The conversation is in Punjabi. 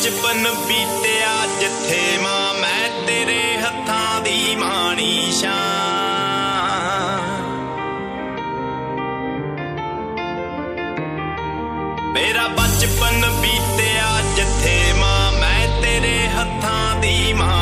ਬਚਪਨ ਬੀਤਿਆ, ਜਿੱਥੇ ਮਾਂ ਮੈਂ ਤੇਰੇ ਹੱਥਾਂ ਦੀ ਮਾਣੀ ਸ਼ਾਨ ਮੇਰਾ ਬਚਪਨ ਬੀਤਿਆ, ਜਿੱਥੇ ਮਾਂ ਮੈਂ ਤੇਰੇ ਹੱਥਾਂ ਦੀ ਮਾਂ